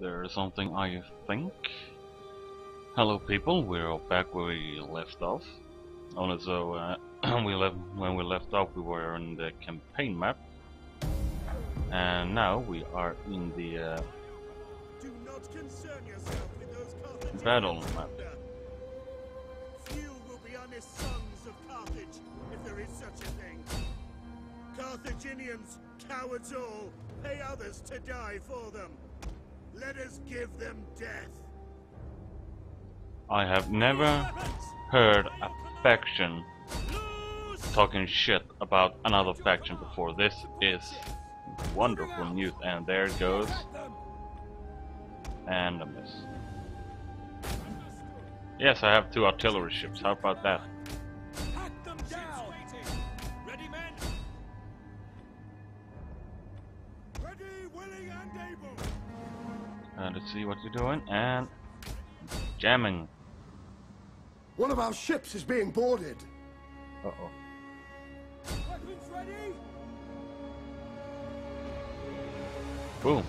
There's something I think. Hello people, we're back where we left off. Only so uh, we left when we left off we were on the campaign map. And now we are in the uh, battle map. Few will be honest sons of Carthage, if there is such a thing. Carthaginians, cowards all, pay others to die for them. Let us give them death. I have never heard a faction talking shit about another faction before. This is wonderful news, and there it goes. And a miss. Yes, I have two artillery ships. How about that? Hack them down! Ready, men? Ready, willing, and able. Uh, let's see what you're doing. And jamming. One of our ships is being boarded. Uh oh. Weapons ready? Boom.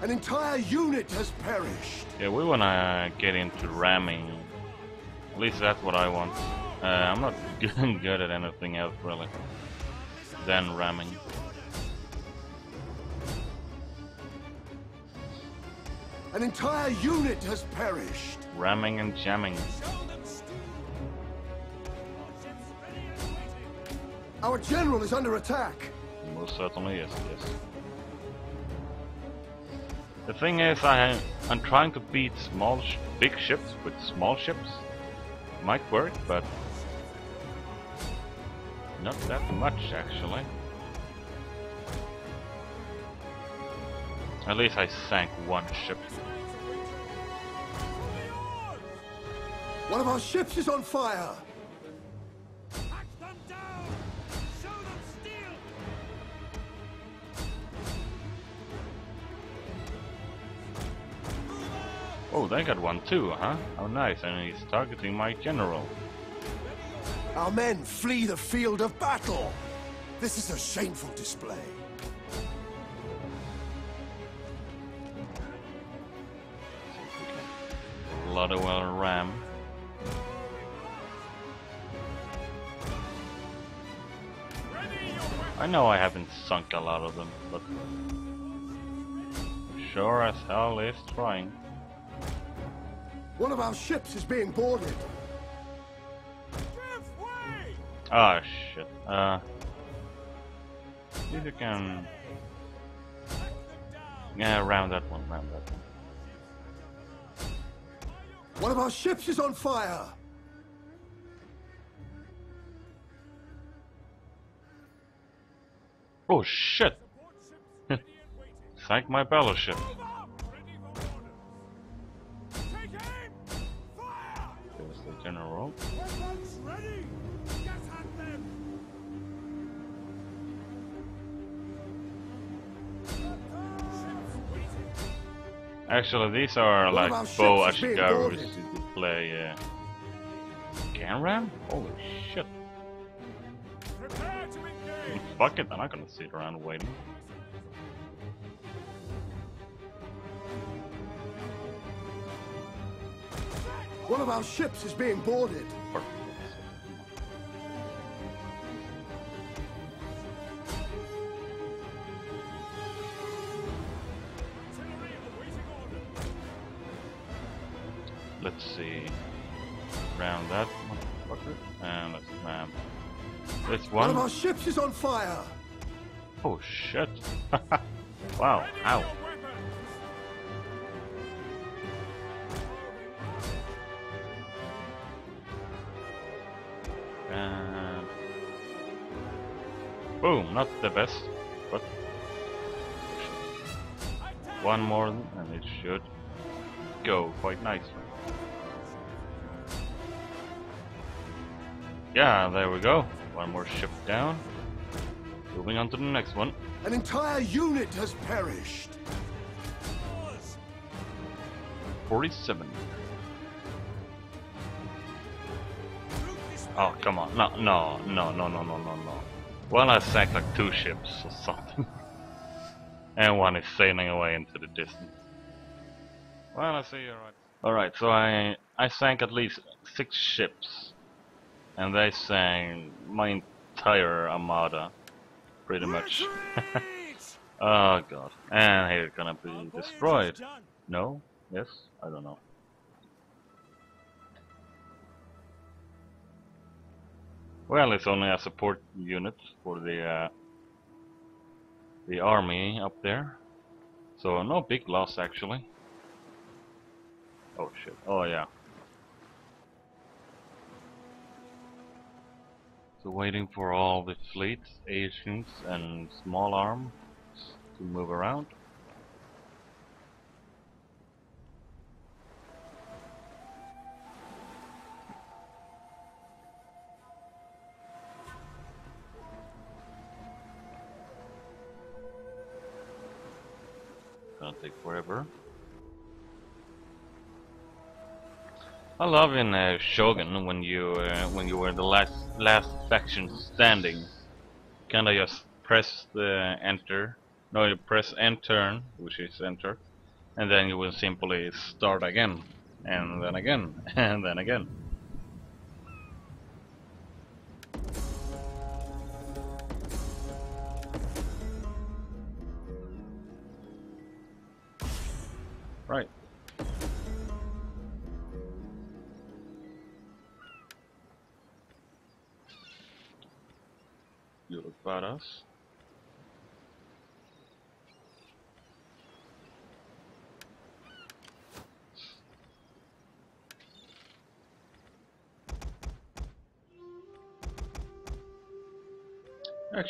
An entire unit has perished. Yeah, we wanna get into ramming. At least that's what I want. Uh, I'm not good, good at anything else really than ramming. An entire unit has perished. Ramming and jamming. Our general is under attack. Most certainly yes, yes. The thing is, I I'm trying to beat small, big ships with small ships. Might work, but not that much actually. At least I sank one ship. One of our ships is on fire. Hack them down! Show them steel! Oh, they got one too, huh? How nice, and he's targeting my general. Our men flee the field of battle. This is a shameful display. Lodwell Ram. I know I haven't sunk a lot of them, but sure as hell is trying. One of our ships is being boarded. Give way! Ah shit. Uh see if you can Yeah, round that one, round that one. One of our ships is on fire. Oh shit! Thank my battleship. Take aim! There's the general. Actually, these are like bow ashigarus boarded. you could play. Uh... canram? Holy shit! Prepare to engage! Fuck it, I'm not gonna sit around waiting. One of our ships is being boarded. Let's see. Round that motherfucker. And let's ram this One of our ships is on fire. Oh shit. wow, ow. And boom, not the best, but one more and it should go quite nicely. Yeah, there we go. One more ship down. Moving on to the next one. An entire unit has perished. 47. Oh, come on. No, no, no, no, no, no, no, no. Well, I sank like two ships or something. and one is sailing away into the distance. Well, I see you're right. Alright, so I I sank at least six ships. And they sank my entire armada. Pretty much. oh god. And he's gonna be destroyed. No? Yes? I don't know. Well, it's only a support unit for the uh, the army up there, so no big loss actually. Oh shit! Oh yeah. Waiting for all the fleets, agents, and small arms to move around. Gonna take forever. I love in uh, Shogun when you uh, when you were the last last faction standing, kinda just press the enter. No, you press enter, which is enter, and then you will simply start again, and then again, and then again.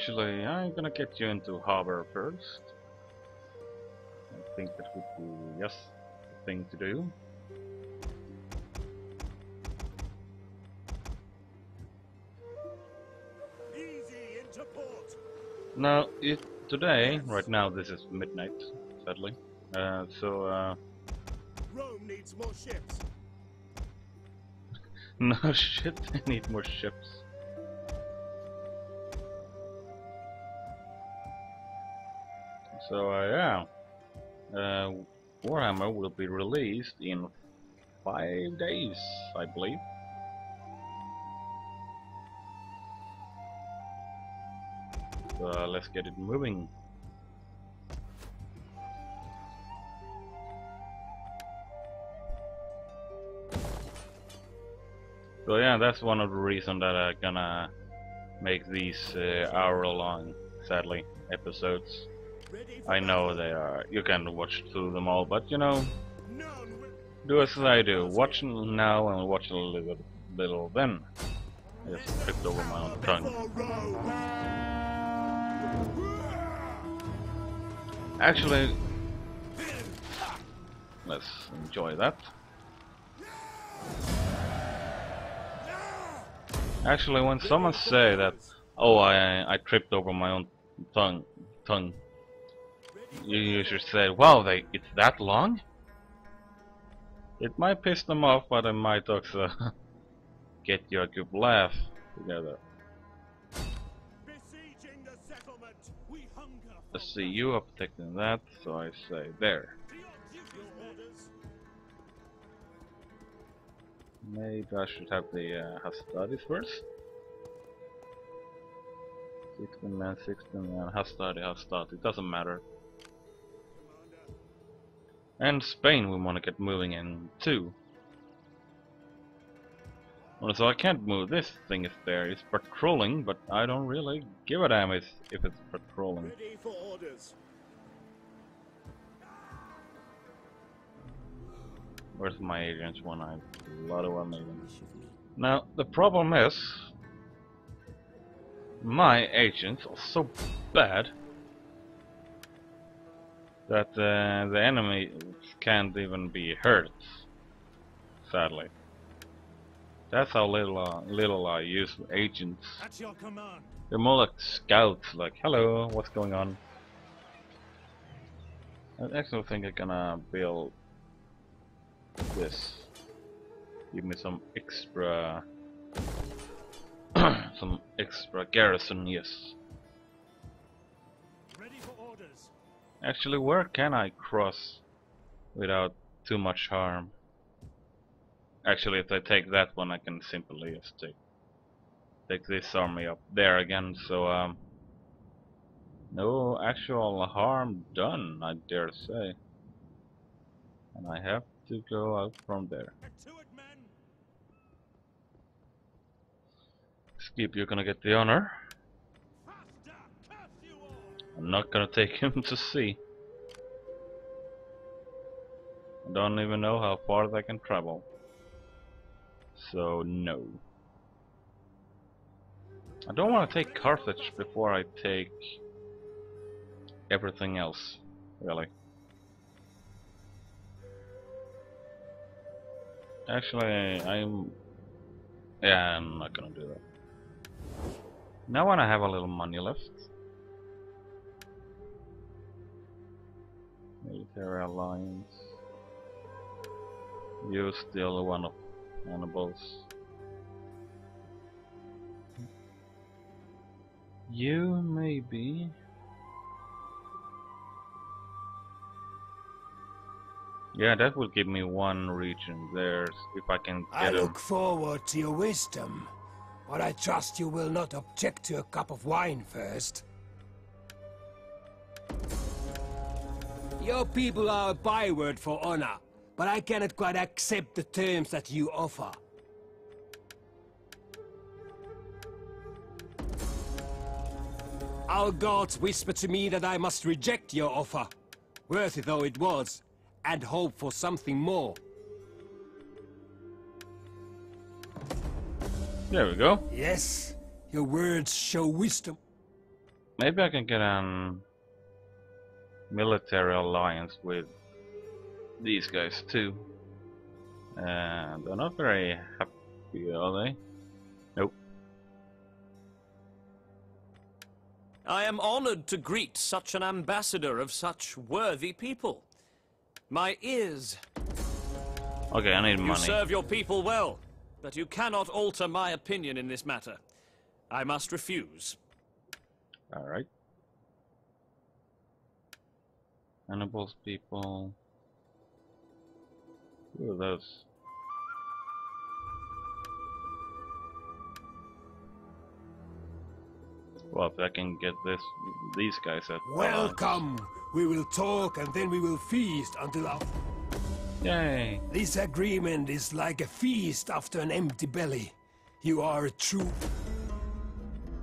Actually, I'm gonna get you into harbor first. I think that would be, yes, the thing to do. Easy into port. Now, it, today, right now, this is midnight, sadly. Uh, so, uh, Rome needs more ships. no shit, I need more ships. So, yeah. Uh, Warhammer will be released in five days, I believe. So, uh, let's get it moving. So yeah, that's one of the reasons that I'm gonna make these uh, hour-long, sadly, episodes. I know they are. You can watch through them all, but you know, do as I do. Watch now and watch a little, little then. I just tripped over my own tongue. Actually, let's enjoy that. Actually, when someone say that, oh, I I tripped over my own tongue, tongue, you, you should say, wow, they it's that long. It might piss them off, but it might also get you a good laugh together. Besieging the settlement. We hunger. I see you are protecting that, so I say there. To your duties, your orders. Maybe I should have the uh, Hastatis first. 16 man, 16 man, Hastati, Hastad, it doesn't matter. And Spain we want to get moving in too. Also, I can't move this thing is there. It's patrolling, but I don't really give a damn if, if it's patrolling. Ready for orders. Where's my agents when I lot of them. Now the problem is my agents are so bad that uh, the enemy can't even be hurt. Sadly, that's how little uh, little I use agents. At your command. They're more like scouts, like, hello, what's going on? I actually think I'm gonna build this. Give me some extra... some extra garrison, yes. Actually, where can I cross without too much harm? Actually, if I take that one, I can simply just take, take this army up there again, so um, no actual harm done, I dare say. And I have to go out from there. To it, men! Skip, you're gonna get the honor. I'm not gonna take him to sea. I don't even know how far they can travel. So, no. I don't want to take Carthage before I take everything else, really. Actually, I'm... Yeah, I'm not gonna do that. Now when I have a little money left, Military alliance. You're still one of Hannibal's. You maybe. Yeah, that will give me one region there if I can I look forward to your wisdom, but I trust you will not object to a cup of wine first. Your people are a byword for honor, but I cannot quite accept the terms that you offer. Our gods whispered to me that I must reject your offer, worthy though it was, and hope for something more. There we go. Yes, your words show wisdom. Maybe I can get an military alliance with these guys too. And they're not very happy, are they? Nope. I am honored to greet such an ambassador of such worthy people. My ears. Okay, I need You money. serve your people well, but you cannot alter my opinion in this matter. I must refuse. Alright. Hannibal's people. Who are those? Well, if I can get this, these guys at Welcome! We will talk and then we will feast until our... Yay! This agreement is like a feast after an empty belly. You are a true...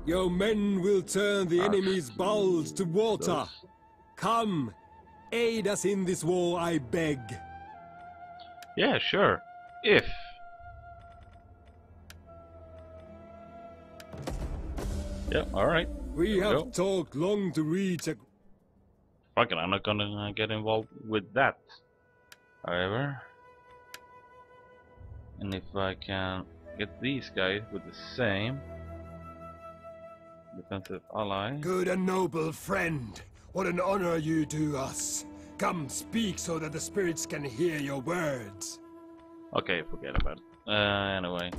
Your men will turn the ah. enemy's bowels to water. Those. Come, aid us in this war, I beg. Yeah, sure. If. Yeah, alright. We have talked long to reach a... Fuck it, I'm not gonna get involved with that. However. And if I can get these guys with the same defensive ally. Good and noble friend, what an honor you do us. Come, speak so that the spirits can hear your words. Okay, forget about it. Uh, anyway.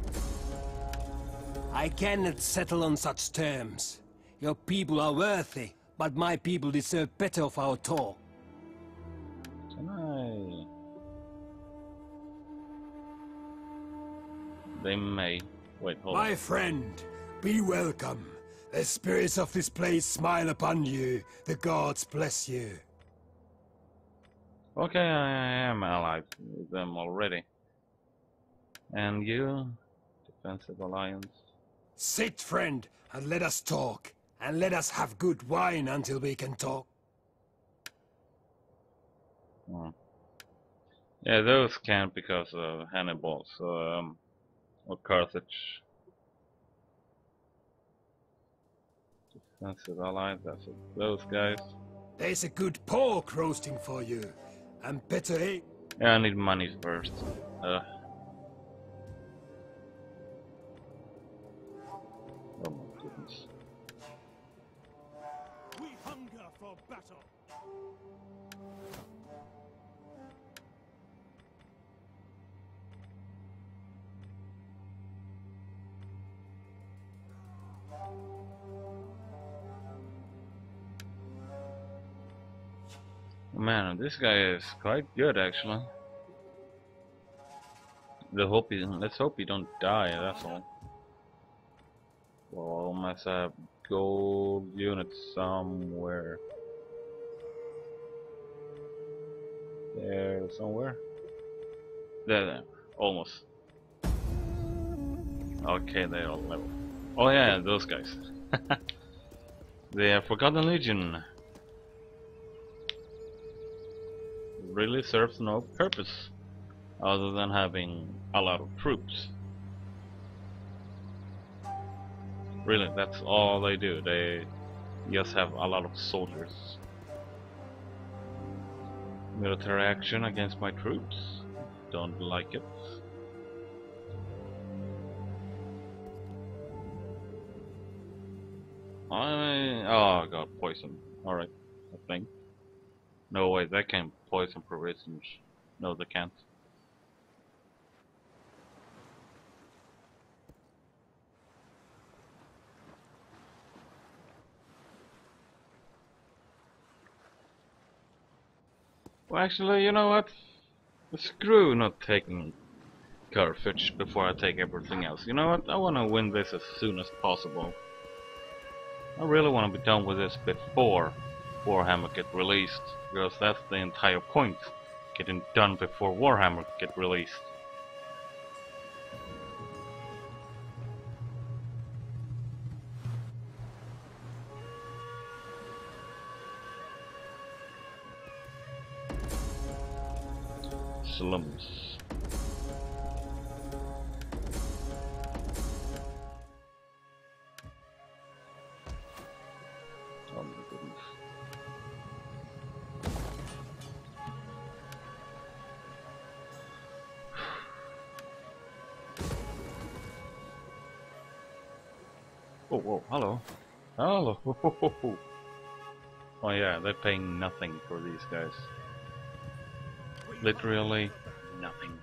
I cannot settle on such terms. Your people are worthy, but my people deserve better of our talk. Can I? They may. Wait, hold My on. friend, be welcome. The spirits of this place smile upon you. The gods bless you. Okay, I am allied with them already. And you? Defensive alliance. Sit, friend, and let us talk. And let us have good wine until we can talk. Hmm. Yeah, those can't because of Hannibal, so, um, or Carthage. Defensive alliance, that's it. Those guys. There's a good pork roasting for you. And better eh? Yeah, I need money first. Uh. Oh my goodness. We hunger for battle! Man, this guy is quite good actually. The hope he, let's hope he don't die, that's all. Well, must have gold units somewhere. There, somewhere. There, there, almost. Okay, they all level. Oh yeah, those guys. they have Forgotten Legion. Really serves no purpose other than having a lot of troops. Really, that's all they do. They just have a lot of soldiers. Military action against my troops. Don't like it. I oh I got poison. Alright, I think. No way, they can poison provisions. No they can't. Well, actually, you know what? Screw not taking Carthage before I take everything else. You know what? I want to win this as soon as possible. I really want to be done with this before Warhammer get released, because that's the entire point. Getting done before Warhammer get released. slums. Oh yeah, they're paying nothing for these guys. Literally nothing.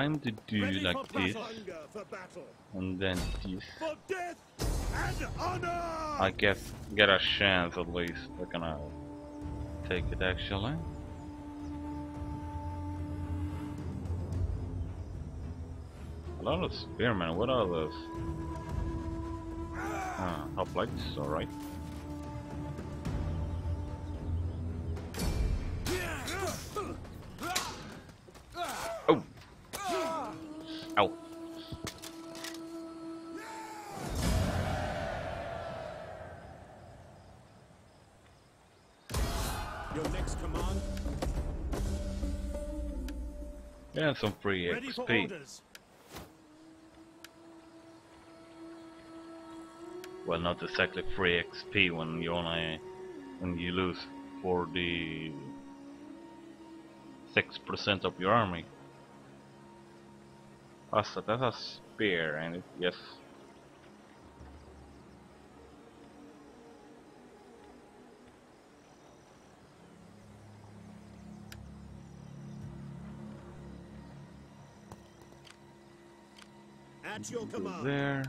I'm to do Ready like this, battle. Hunger for battle. and then this, and. I guess get a chance at least. They're gonna take it actually. A lot of spearmen, what are those? Ah, hoplites, alright. Oh! Some free XP. Well, not exactly free XP when you only when you lose 46% of your army. That's a, that's a spear, and it, yes. At your Go command. there.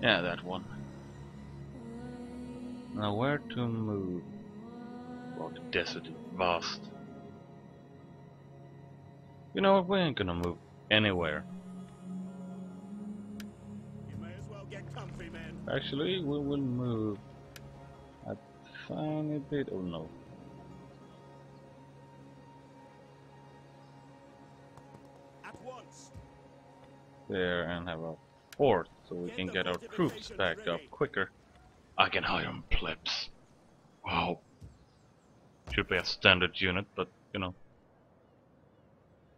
Yeah, that one. Now where to move? Well, the desert is vast. You know what, we ain't gonna move anywhere. Actually, we will move a tiny bit. Oh no. At once. There and have a fort so we can get our troops back up quicker. I can hire on plebs. Wow. Should be a standard unit, but you know.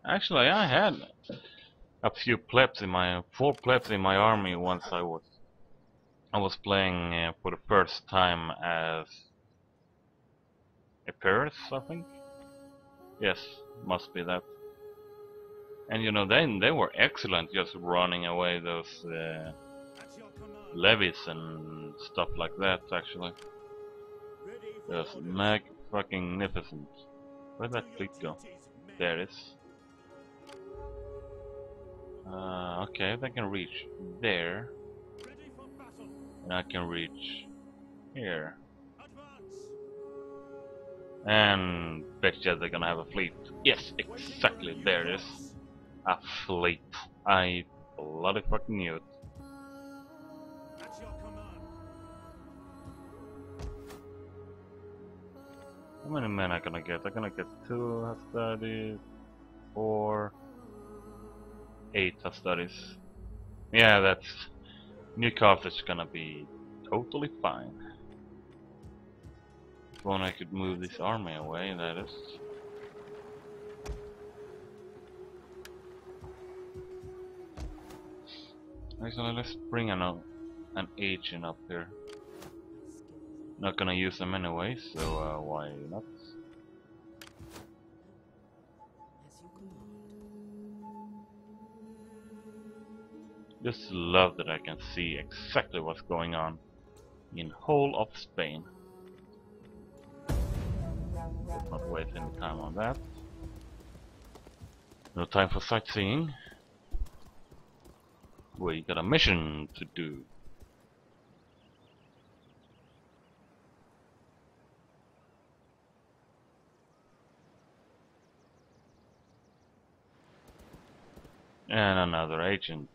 Actually, I had a few plebs in my four plebs in my army once I was I was playing uh, for the first time as a Paris, I think. Yes, must be that. And you know, they they were excellent, just running away those uh, levies and stuff like that. Actually, just mag fucking magnificent. Where'd that fleet go? There it is. Uh, okay, they can reach there, I can reach here. And bet you they're gonna have a fleet. Yes, exactly, there it is. A fleet. I bloody fucking knew it. How many men I gonna get? I'm gonna get two Hastatis, four, eight studies? Yeah, that's New Carthage gonna be totally fine. If only I could move this army away, that is. Actually, let's bring an, o- an agent up here. Not gonna use them anyway, so uh, why not? Just love that I can see exactly what's going on in whole of Spain. Let's not waste any time on that. No time for sightseeing. We got a mission to do. And another agent,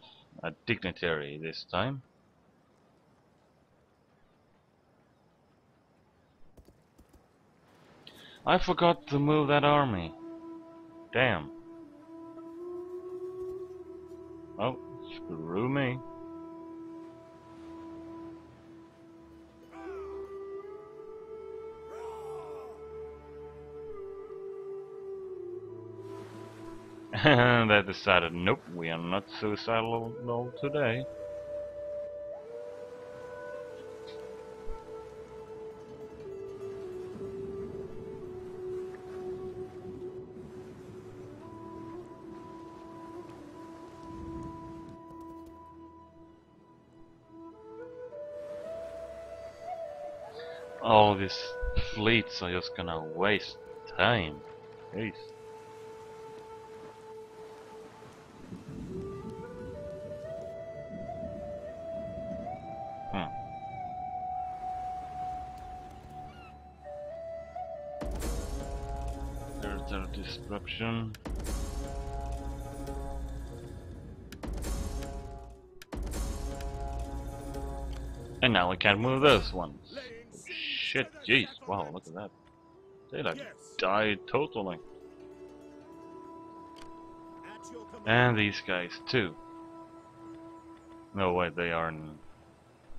a dignitary this time. I forgot to move that army. Damn. Oh, screw me. they decided, nope, we are not suicidal today. All these fleets are just gonna waste time. Jeez. Disruption. And now we can't move those ones. Shit, jeez, wow, look at that. They like died totally. And these guys too. No way, they are in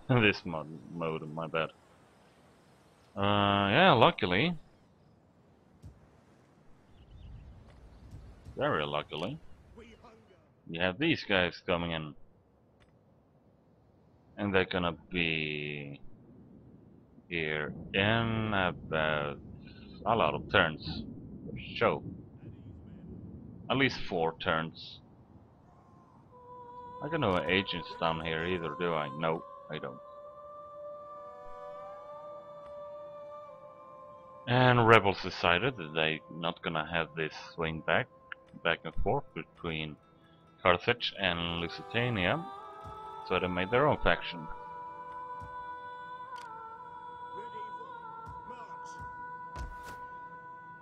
this mod mode, my bad. Uh, yeah, luckily. Very luckily. We have these guys coming in. And they're gonna be here in about a lot of turns. Show. At least four turns. I got no agents down here either, do I? No, I don't. And rebels decided that they're not gonna have this swing back, back and forth between Carthage and Lusitania, so they made their own faction.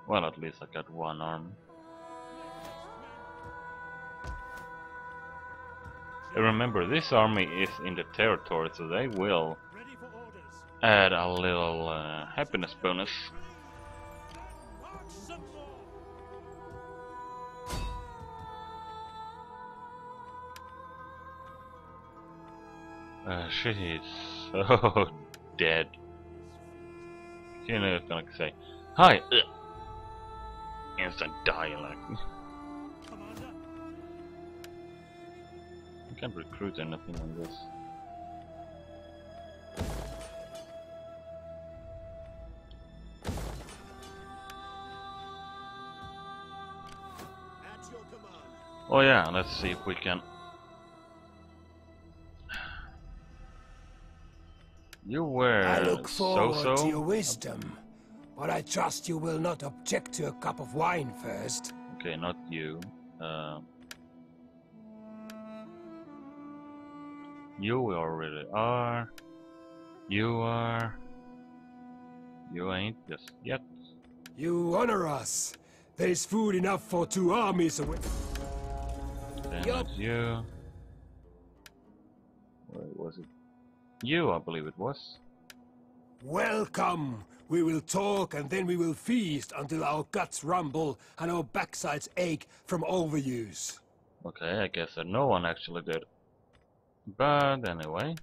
Well, at least I got one arm. And remember, this army is in the territory, so they will add a little uh, happiness bonus. Uh, jeez. Oh, dead. You know, it's gonna say, Hi! Ugh. Instant dialect. You can't recruit anything on this. your command. Oh yeah, let's see if we can... You were I look forward so-so. to your wisdom, but I trust you will not object to a cup of wine first. Okay, not you. Uh, you already are. You are. You ain't just yet. You honor us. There is food enough for two armies away. Then it's you. You, I believe it was. Welcome. We will talk and then we will feast until our guts rumble and our backsides ache from overuse. Okay, I guess that no one actually did. But anyway.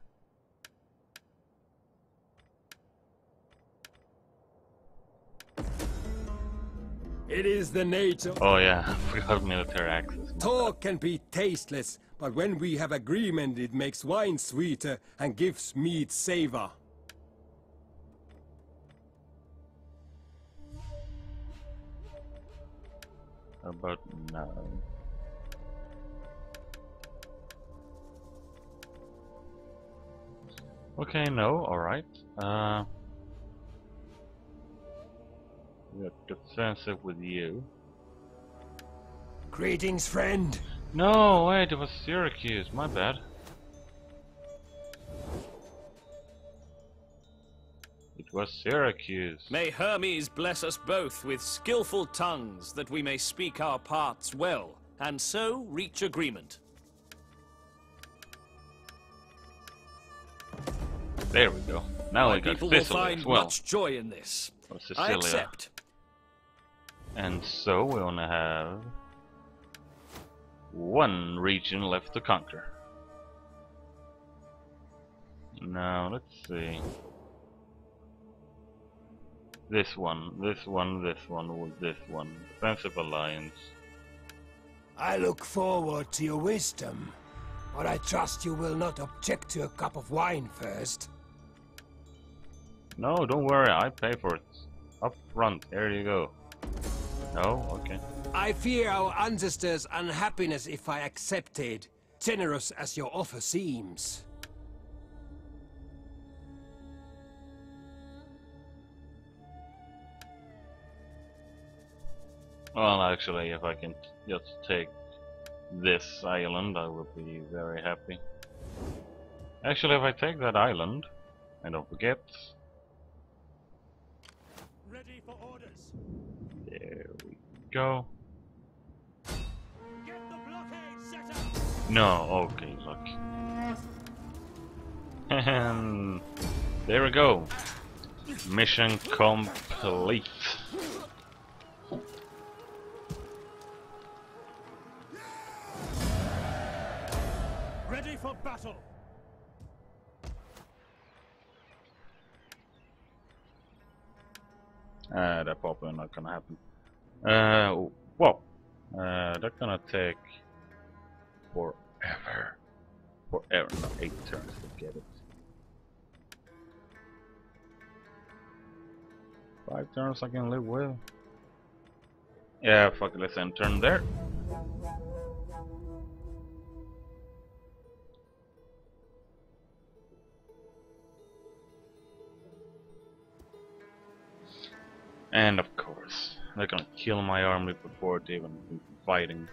It is the nature. Oh yeah, I forgot military access. Talk can be tasteless, but when we have agreement, it makes wine sweeter and gives meat savor. How about now? Okay, no, alright. Uh, we are defensive with you. Greetings, friend. No, wait, it was Syracuse, my bad. It was Syracuse. May Hermes bless us both with skillful tongues, that we may speak our parts well, and so reach agreement. There we go. Now My we got people will find as well. much joy in this. I accept. And so we only have one region left to conquer. Now let's see. This one, this one, this one, with this one. Defensive alliance. I look forward to your wisdom, but I trust you will not object to a cup of wine first. No, don't worry, I pay for it. Up front, here you go. No? Okay. I fear our ancestors' unhappiness if I accepted, generous as your offer seems. Well, actually, if I can just take this island, I will be very happy. Actually, if I take that island, and don't forget, Ready for orders. there we go. No, okay, look. There we go. Mission complete. Ready for battle. Uh, that probably not gonna happen. Uh, well, uh, that's gonna take Turns I can live with. Yeah, fuck it, let's end turn there. And of course, they're gonna kill my army before they even fighting.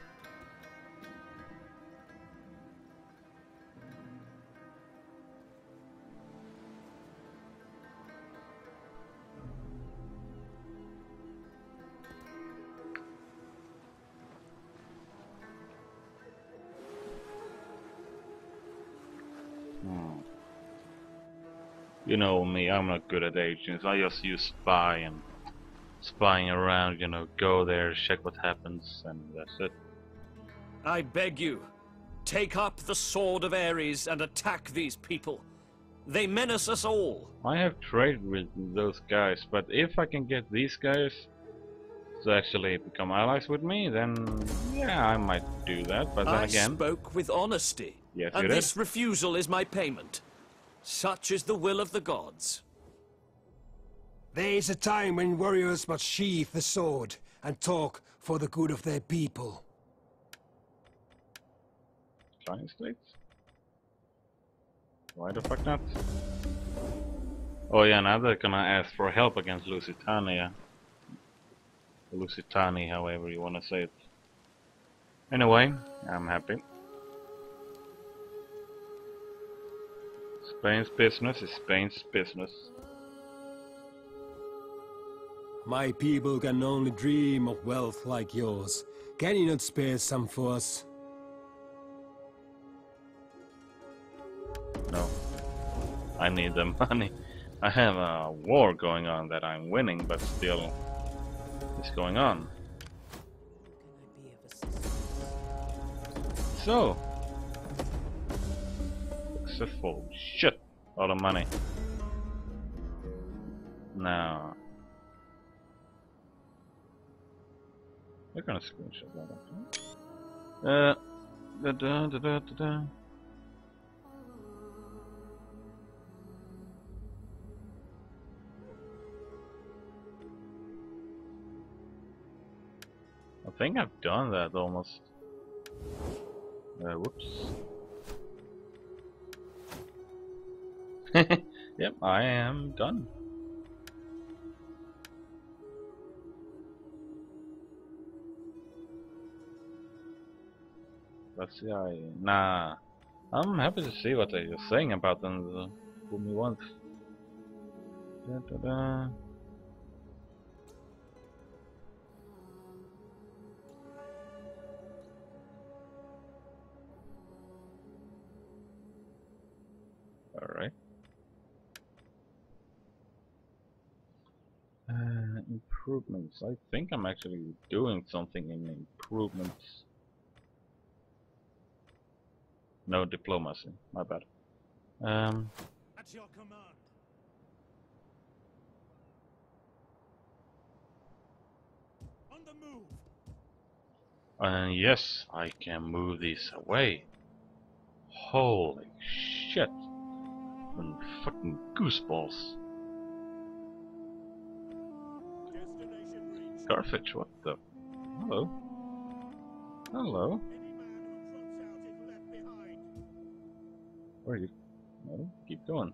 You know me, I'm not good at agents. I just use spy and spying around, you know, go there, check what happens, and that's it. I beg you, take up the sword of Ares and attack these people. They menace us all. I have traded with those guys, but if I can get these guys to actually become allies with me, then yeah, I might do that. But then I again, spoke with honesty. Yes, and this refusal is my payment. Such is the will of the gods. There is a time when warriors must sheath the sword and talk for the good of their people. Client states? Why the fuck not? Oh yeah, now they're gonna ask for help against Lusitania. Lusitani, however you wanna say it. Anyway, I'm happy. Spain's business is Spain's business. My people can only dream of wealth like yours. Can you not spare some for us? No. I need the money. I have a war going on that I'm winning, but still it's going on. So successful. Shit, A lot of money. Now we're gonna screenshot that. Uh, da da da da da. da. I think I've done that almost. Uh, whoops. yep, I am done. Let's see, I... Nah. I'm happy to see what they're saying about them, the fool me once. Da, da, da. Improvements. I think I'm actually doing something in improvements. No diplomacy. My bad. Um, At your command. On the move. and yes, I can move these away. Holy shit. And fucking gooseballs. Carthage, what the? Hello. Hello. Where are you? No, keep going.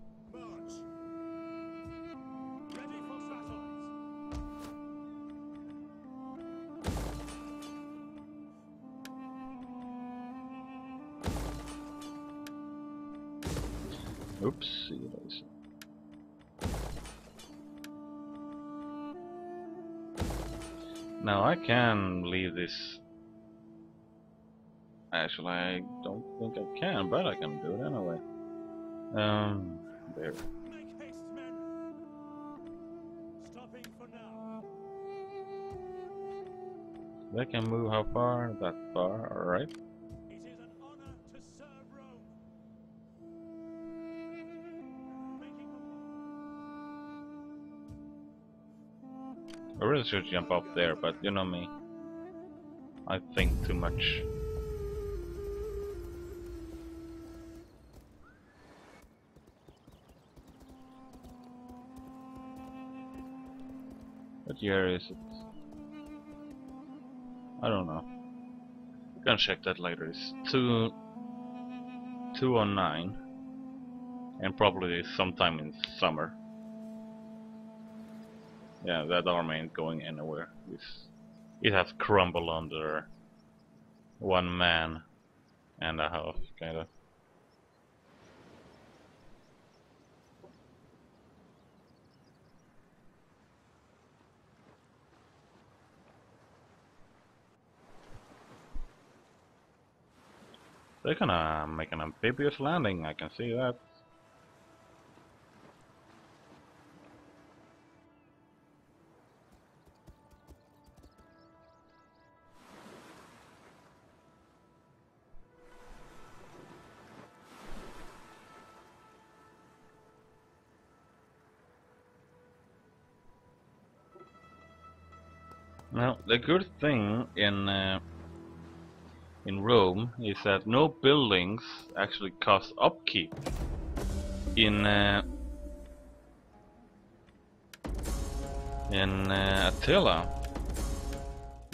March. Can leave this. Actually, I don't think I can, but I can do it anyway. Um, there. They can move how far? That far, alright. I really should jump up there, but you know me. I think too much. What year is it? I don't know. I'm Gonna check that later. It's two oh nine, and probably sometime in summer. Yeah, that army ain't going anywhere. It's, it has crumbled under one man and a half, kinda. They're gonna make an amphibious landing, I can see that. The good thing in uh, in Rome is that no buildings actually cost upkeep. In uh, in uh, Attila,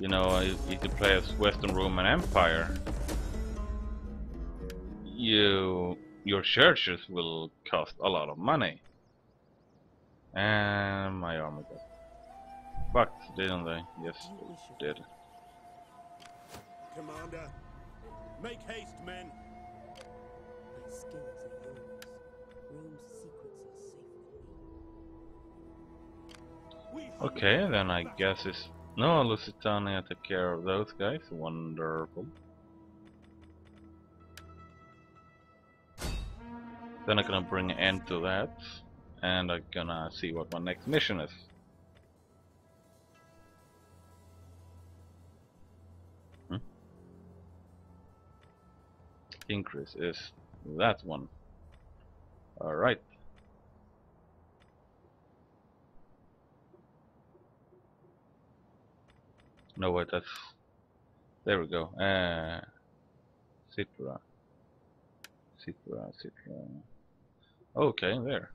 you know, if if you play as Western Roman Empire, you your churches will cost a lot of money. And my army got fucked, didn't they? Yes, it did. Commander, Make haste, men. My skills are yours. Rome's secrets are safe with me. Okay, then I guess it's... No, Lusitania take care of those guys. Wonderful. Then I'm gonna bring an end to that. And I'm gonna see what my next mission is. Increase is that one. Alright. No, wait, that's... There we go. Uh, Citra. Citra, Citra. Okay, there.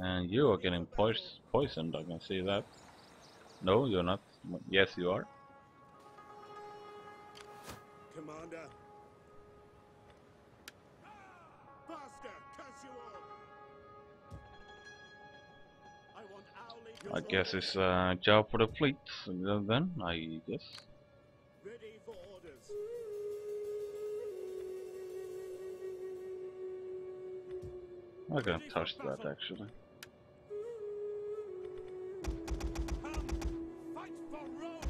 And you are getting pois poisoned, I can see that. No, you're not. Yes, you are. Commander. Faster, curse you all! I want Owly. I guess it's a job for the fleet, uh, then, I guess. Ready for orders. I'm gonna touch that, actually. Come, fight for Rome.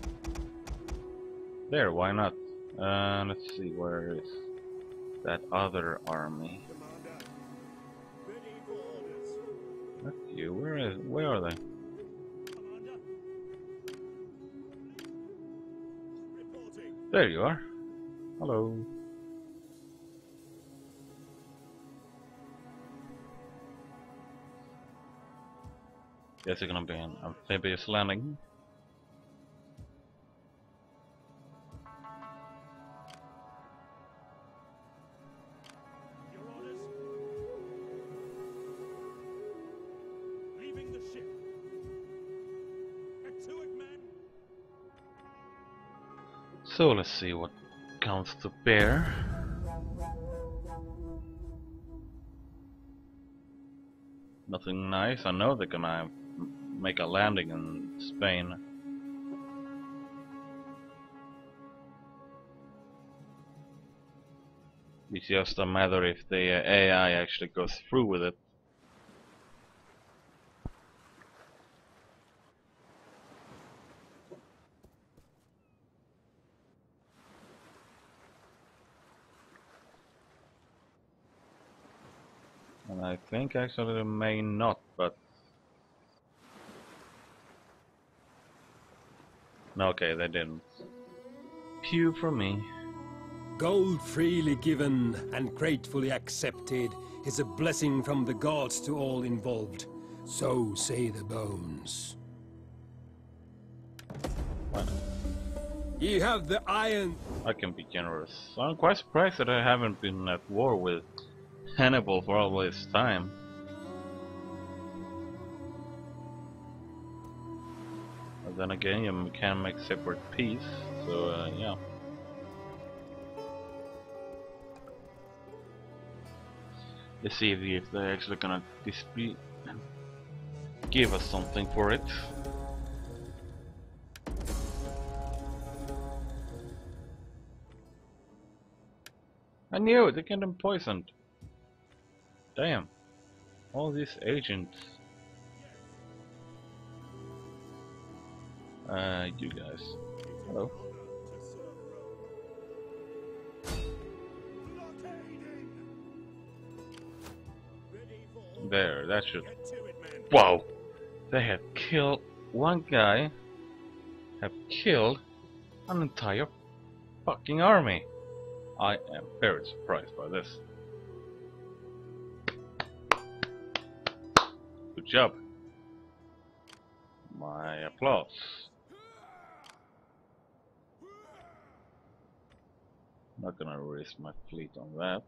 There, why not? Uh, let's see, where is that other army? That's you. Where is? Where are they? There you are. Hello. Yes, it's gonna be an amphibious landing. So let's see what comes to bear. Nothing nice. I know they're gonna make a landing in Spain. It's just a matter if the AI actually goes through with it. And I think actually they may not, but... No, okay, they didn't. Pew for me. Gold freely given and gratefully accepted is a blessing from the gods to all involved. So say the bones. Not? Ye have the iron. I can be generous. I'm quite surprised that I haven't been at war with Hannibal for all this time. Then again, you can make separate peace so uh, yeah. Let's see if, they're actually gonna dispute, give us something for it. I knew it, they get them poisoned. Damn. All these agents. Blockading! Ready for orders. There, that should. Wow! They have killed one guy, have killed an entire fucking army. I am very surprised by this. Good job. My applause. Not gonna risk my fleet on that.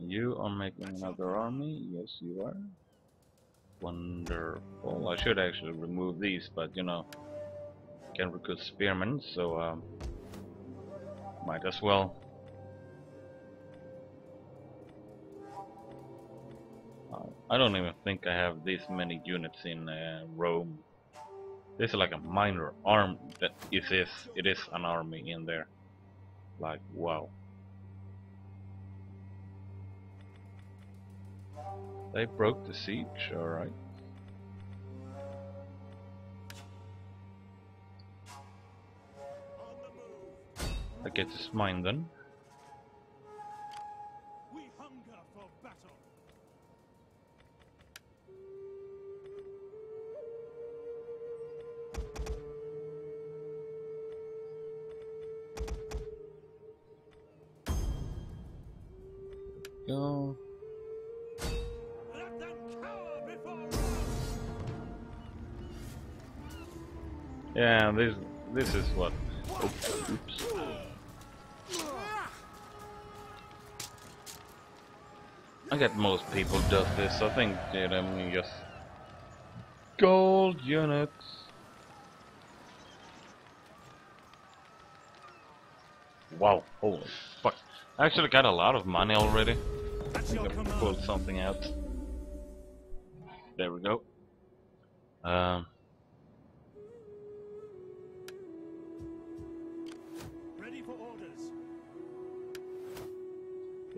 You are making another army? Yes, you are. Wonderful. I should actually remove these, but you know, can recruit spearmen, so um, might as well. I don't even think I have this many units in uh, Rome. This is like a minor arm. That it is. It is an army in there. Like wow. They broke the siege, alright. I get this mine then. This is what. Oops. oops. I get most people does this. I think that I mean just gold units. Wow, holy fuck. I actually got a lot of money already. I think I pulled something out. There we go. Um,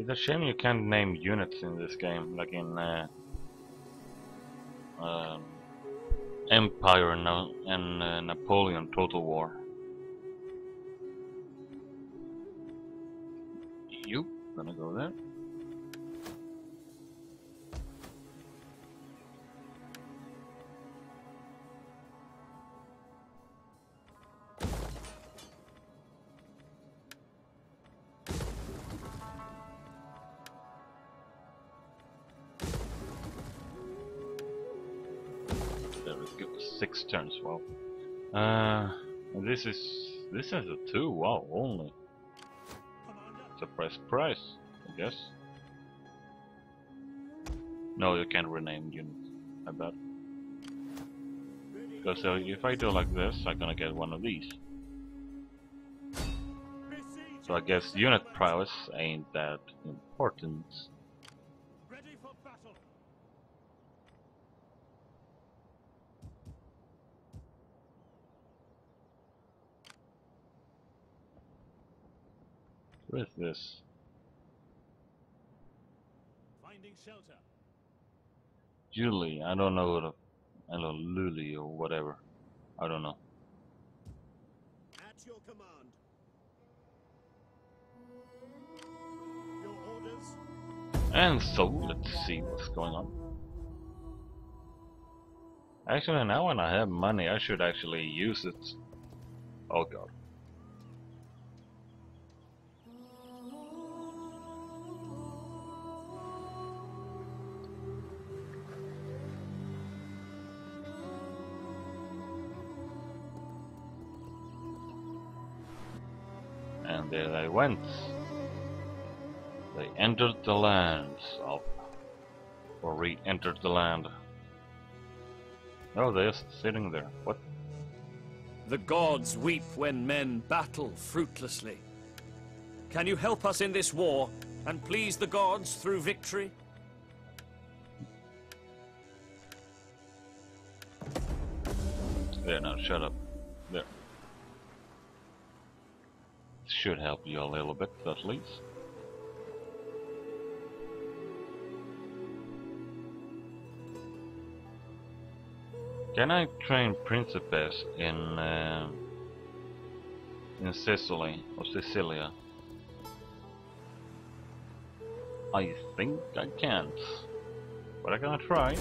it's a shame you can't name units in this game, like in uh, um, Empire and, uh, and uh, Napoleon Total War. You gonna go? There this is this is a two. Wow, only. Surprise price, I guess. No, you can't rename units. I bet. Because uh, if I do like this, I'm gonna get one of these. So I guess unit prowess ain't that important. Ready for battle. Is this? Finding shelter. Julie, I don't know what a, I don't know, Luli or whatever. I don't know. At your command. Your orders? And so, let's see what's going on. Actually, now when I have money, I should actually use it. Oh god. Went. They entered the land of or re-entered the land. Oh, they're sitting there. What? The gods weep when men battle fruitlessly. Can you help us in this war and please the gods through victory? There, now shut up. There. Should help you a little bit, at least. Can I train Principes in uh, in Sicily or Sicilia? I think I can't, but I'm gonna try.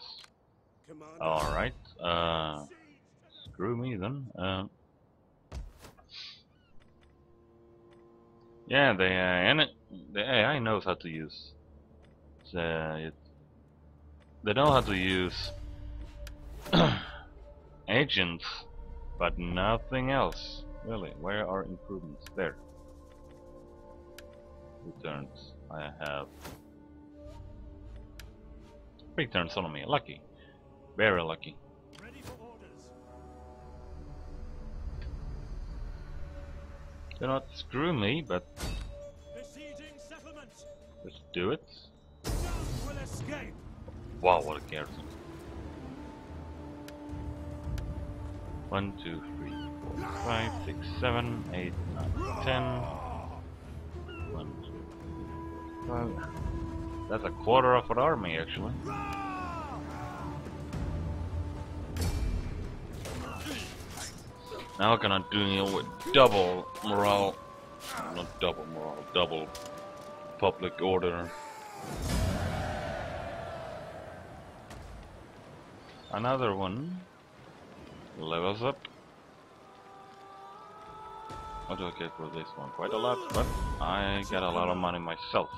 Guess. Alright, uh, screw me then. Um, yeah, the, uh, the AI knows how to use the, they know how to use agents, but nothing else. Really, where are improvements? There. Returns. I have returns on me. Lucky. Very lucky. Do not screw me, but let's do it. None will escape. Wow, what a garrison. One, two, three, four, five, six, seven, eight, nine, ten. One, two, three, four, five. That's a quarter of an army, actually. Now we're gonna deal with double morale. Not double morale, double public order. Another one levels up. What do I get for this one? Quite a lot, but I get a lot of money myself.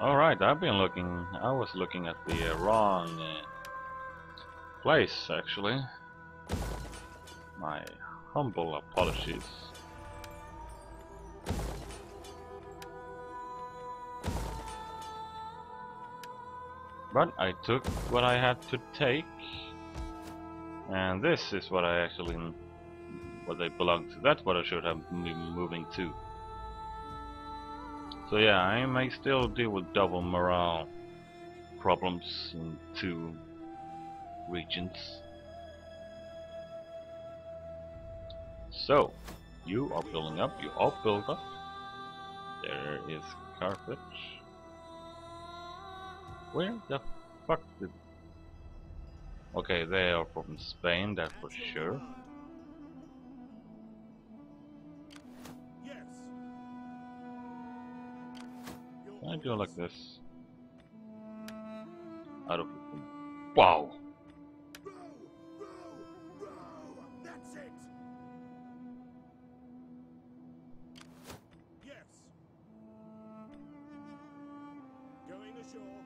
Alright, I've been looking, I was looking at the uh, wrong uh, place actually. My humble apologies. But I took what I had to take. And this is what I actually what they belong to. That's what I should have been moving to. So yeah, I may still deal with double morale problems in two regions. So, you are building up, you all build up. There is Carthage. Where the fuck did... Okay, they are from Spain, that's for sure. I it like this. Out of Wow! That's it. Yes. Going ashore.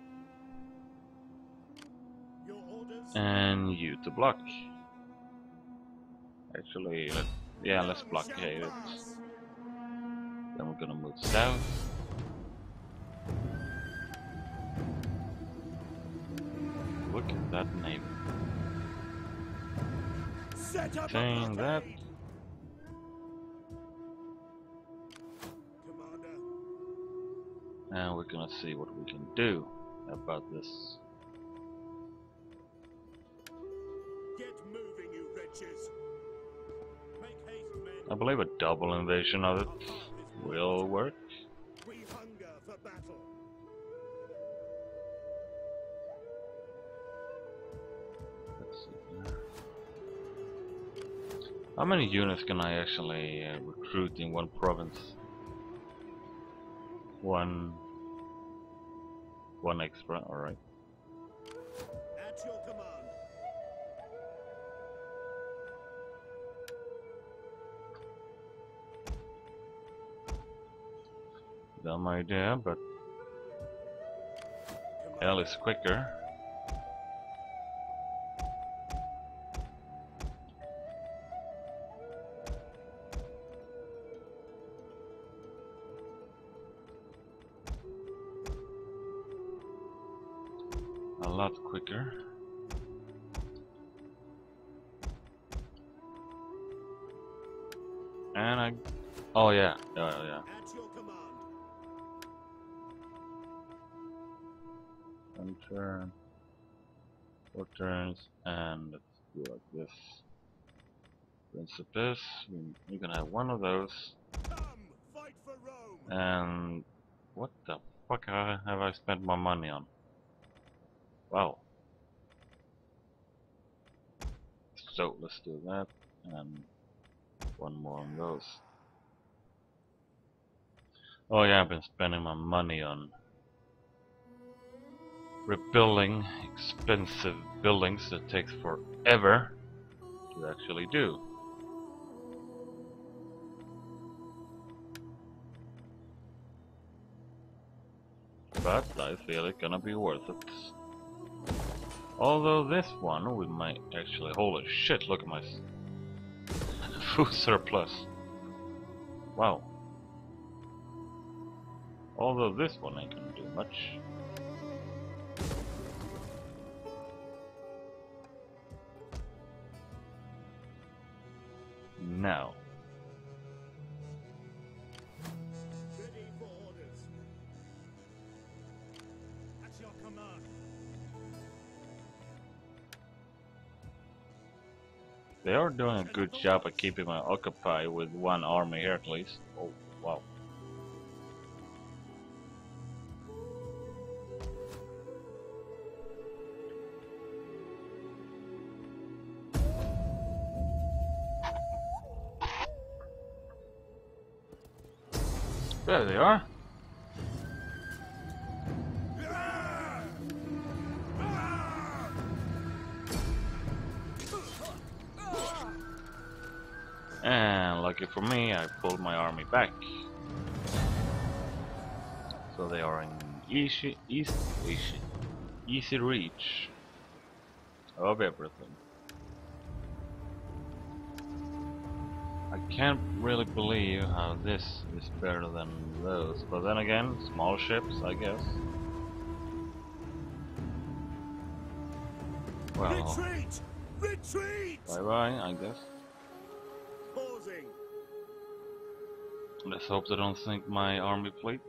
Your orders. And you to block. Actually, let, yeah, let's blockade it. Then we're gonna move south. Look at that name. Set up a that. Commander. And we're gonna see what we can do about this. Get moving, you wretches. Make haste, men. I believe a double invasion of it will work. How many units can I actually uh, recruit in one province? One. One extra, alright. At your command. Dumb idea, but Commander. L is quicker. Turns, and let's do like this. Principes, we- we're gonna have one of those, and what the fuck have I spent my money on? Wow. So let's do that, and one more on those. Oh yeah, I've been spending my money on rebuilding expensive buildings that takes forever to actually do. But I feel it's gonna be worth it. Although this one we might actually holy shit look at my food surplus. Wow. Although this one ain't gonna do much. Now. At they are doing a good job of keeping me occupied with one army Hercules. Oh, wow. There they are. And lucky for me, I pulled my army back. So they are in easy, easy, easy, easy reach of everything. Can't really believe how this is better than those, but then again, small ships, I guess. Well, Retreat! Retreat! bye bye, I guess. Pausing. Let's hope they don't sink my army fleet.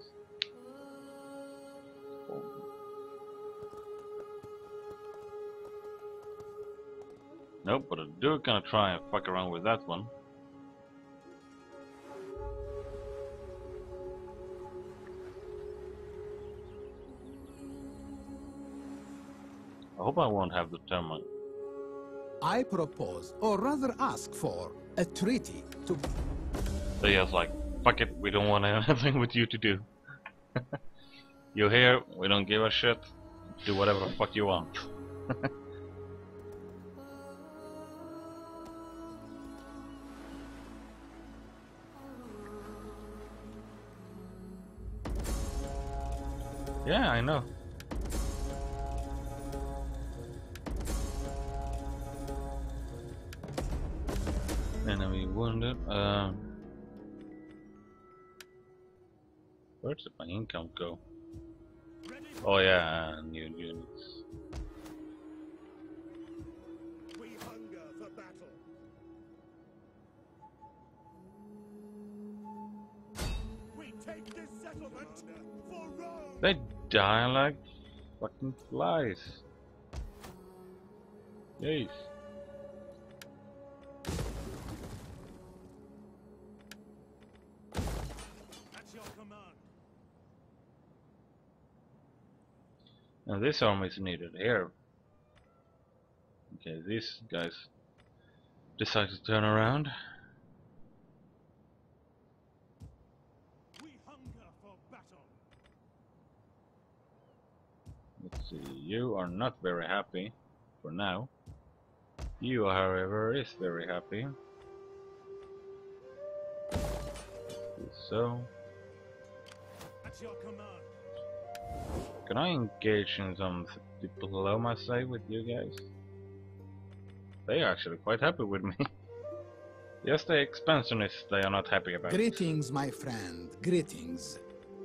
Nope, but I do kind of try and fuck around with that one. Hope I won't have the termite. I propose, or rather ask for, a treaty to So yeah, it's like, fuck it, we don't want anything with you to do. You're here, we don't give a shit. Do whatever the fuck you want. yeah, I know. Where did my income go? Oh yeah, new units. We hunger for battle. We take this settlement For Rome! They die like fucking flies. Jeez. Now this army is needed here. Okay, these guys decide to turn around. We hunger for battle. Let's see, you are not very happy for now. You, however, is very happy. So, At your command. Can I engage in some diplomacy with you guys? They are actually quite happy with me. Yes, the expansionists they are not happy about. Greetings, my friend, greetings.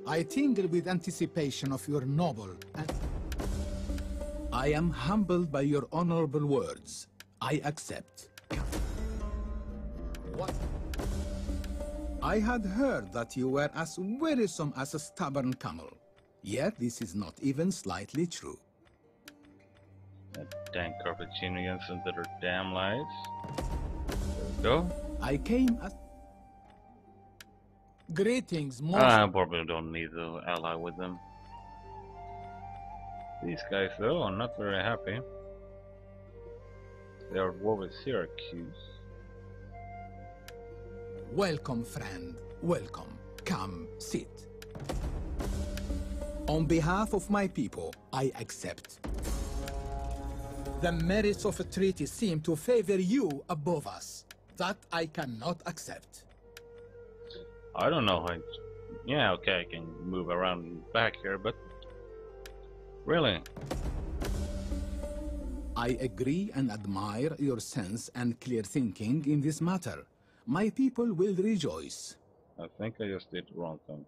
I tingle with anticipation of your noble and I am humbled by your honorable words. I accept. What? I had heard that you were as wearisome as a stubborn camel. Yet this is not even slightly true. That damn Carthaginians and their damn lies. There we go. I came as Greetings, most ah, I probably don't need to ally with them. These guys though are not very happy. They are at war with Syracuse. welcome, friend. Welcome. Come, sit. On behalf of my people, I accept. The merits of a treaty seem to favor you above us. That I cannot accept. I don't know how. Yeah, okay, I can move around back here, but really, I agree and admire your sense and clear thinking in this matter. My people will rejoice. I think I just did the wrong thing.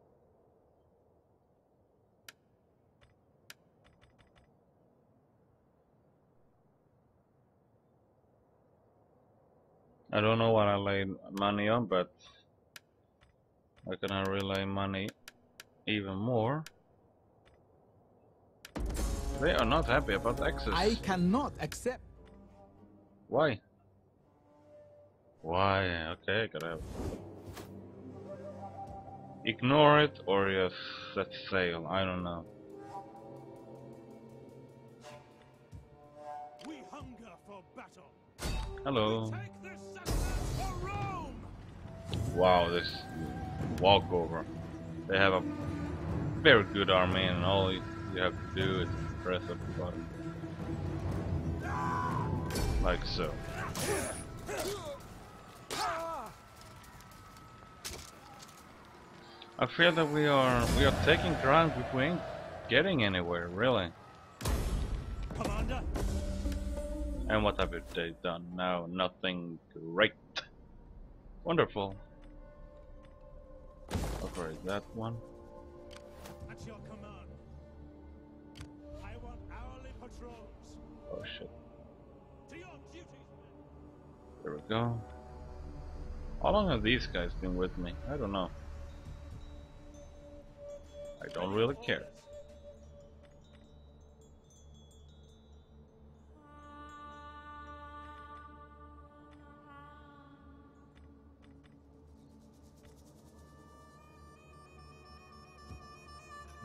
I don't know what I laid money on, but I can relay money even more. They are not happy about access. I cannot accept. Why? Why? Okay, I gotta have. Ignore it or just set sail. I don't know. We hunger for battle. Hello. Wow, this walkover. They have a very good army, and all you have to do is press up the button. Like so. I feel that we are we are taking ground but we ain't getting anywhere, really. Commander, And what have they done now? Nothing great. Wonderful. Oh, Upgrade that one. at your command. I want hourly patrols. Oh shit. To your duties, men. There we go. How long have these guys been with me? I don't know. I don't really care.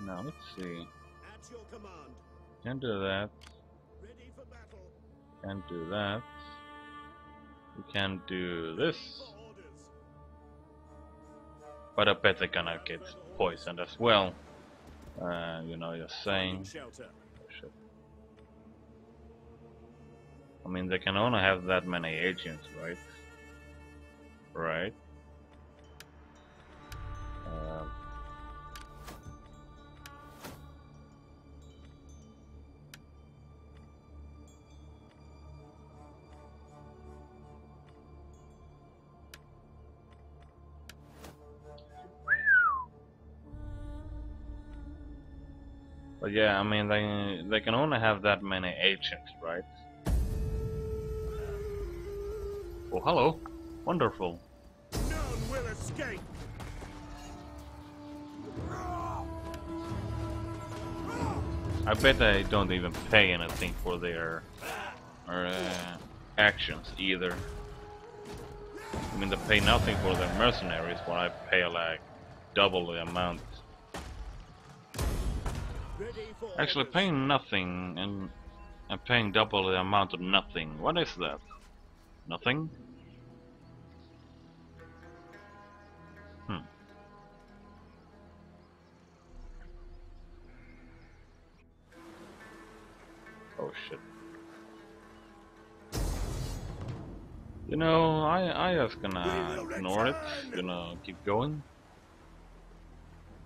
Now let's see. At your command. Can do that. Ready for battle. Can do that. We can do this. But I bet they're gonna get poisoned as well. Uh, you know, you're saying. Shit. I mean, they can only have that many agents, right? Right. But yeah, I mean, they they can only have that many agents, right? Oh, hello. Wonderful. None will escape. I bet they don't even pay anything for their uh, actions either. I mean, they pay nothing for their mercenaries, while I pay like double the amount. Actually, paying nothing and and paying double the amount of nothing. What is that? Nothing? Hmm. Oh shit. You know, I I just gonna ignore it. Gonna keep going.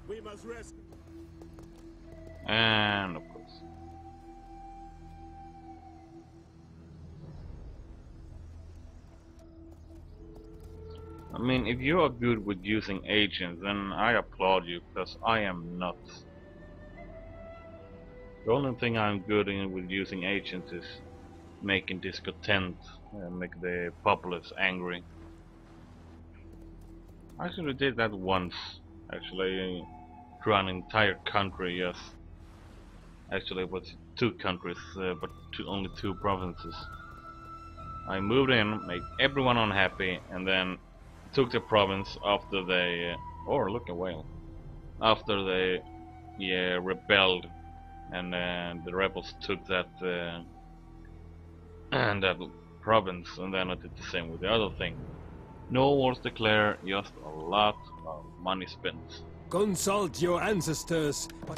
We must rest. And of course. I mean, if you are good with using agents, then I applaud you, because I am not. The only thing I'm good in with using agents is making discontent, uh, make the populace angry. I actually did that once, actually, throughout an entire country, yes. Actually, it was two countries, uh, but two, only two provinces. I moved in, made everyone unhappy, and then took the province after they. Uh, oh, look a whale! After they, yeah, rebelled, and uh, the rebels took that uh, and that province, and then I did the same with the other thing. No wars declared, just a lot of money spent. Consult your ancestors. I'm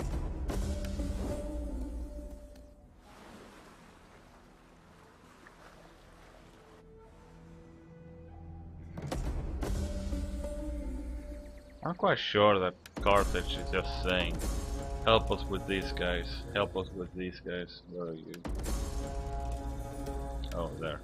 quite sure that Carthage is just saying, help us with these guys, help us with these guys. Where are you? Oh, there.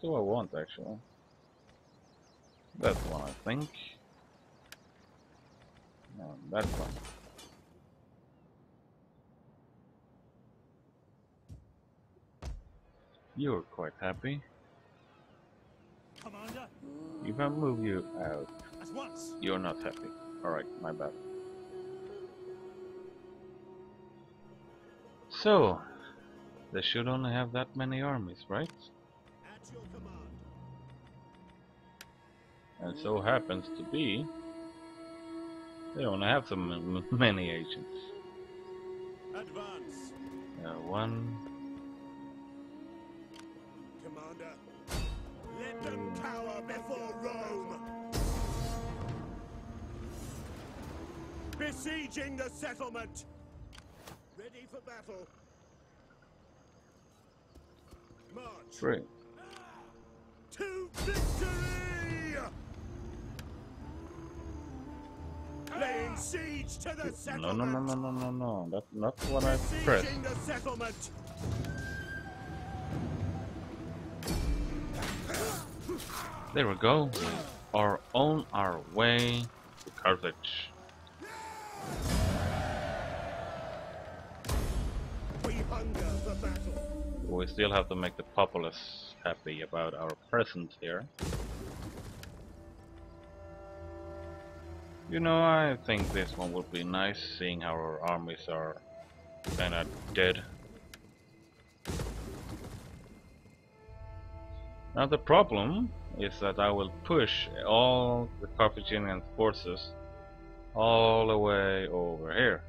What do I want actually? That one, I think. No, that one. You're quite happy. Commander, If I move you out, you're not happy. Alright, my bad. So, they should only have that many armies, right? And so happens to be they only have so many agents. Advance. Uh, one, Commander. Let them cower before Rome. Besieging the settlement. Ready for battle. March. three. To victory! Siege to the No, settlement. no, no, no, no, no, no. That's not what I pressed. Besieging the settlement. There we go. We are on our way to Carthage. We hunger for battle. We still have to make the populace happy about our presence here. You know, I think this one would be nice, seeing how our armies are kinda dead. Now the problem is that I will push all the Carthaginian forces all the way over here.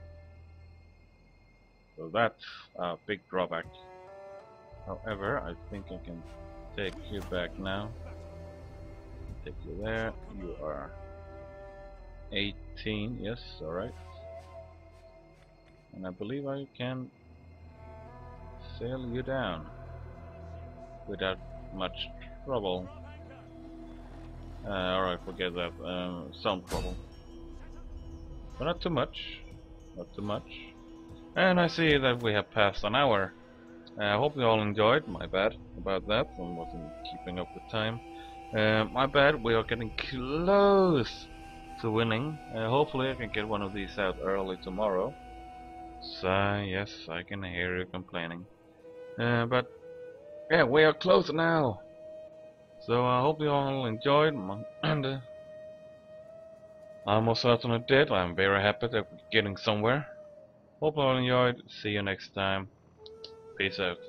So that's a big drawback. However, I think I can take you back now. Take you there. You are 18, yes, alright. And I believe I can sail you down without much trouble. Uh, alright, forget that. Um, some trouble. But not too much. Not too much. And I see that we have passed an hour. Uh, I hope you all enjoyed. My bad about that. I wasn't keeping up with time. Uh, my bad. We are getting close to winning. Uh, hopefully, I can get one of these out early tomorrow. So yes, I can hear you complaining. Uh, but yeah, we are close now. So I hope you all enjoyed. And uh, I'm most certainly did. I'm very happy that we're getting somewhere. Hope you all enjoyed. See you next time. Peace out.